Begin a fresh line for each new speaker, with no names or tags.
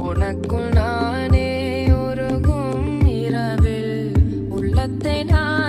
உனக்குள் நானே உருகும் இரவில் உள்ளத்தை நான்